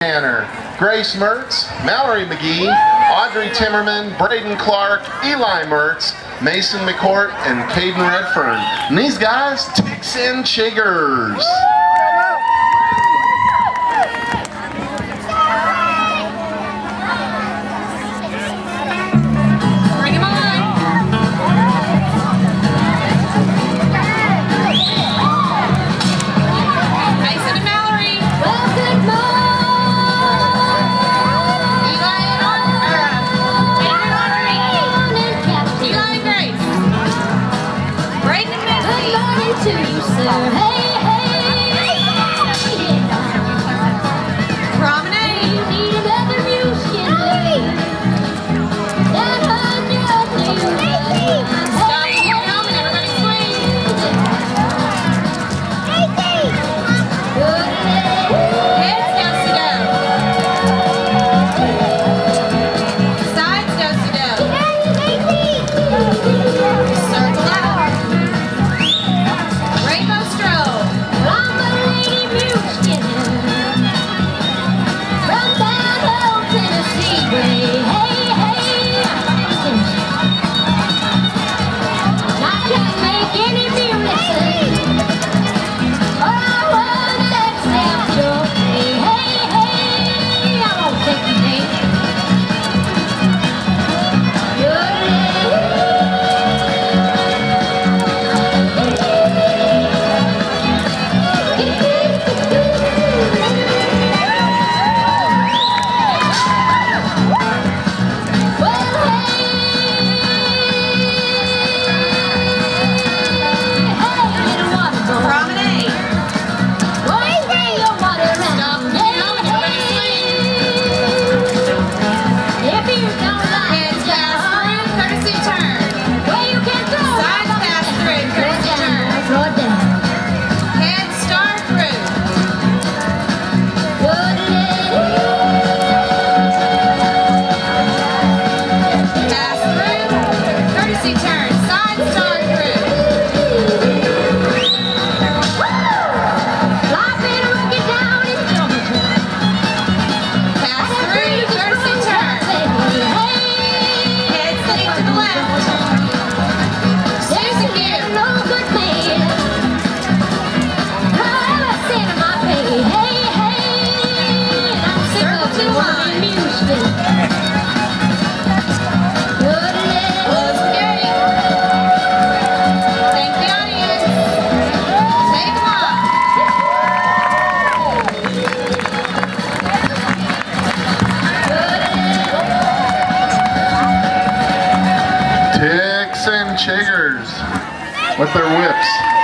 Tanner, Grace Mertz, Mallory McGee, Audrey Timmerman, Braden Clark, Eli Mertz, Mason McCourt, and Caden Redfern. And these guys, Ticks and Chiggers. With their whips.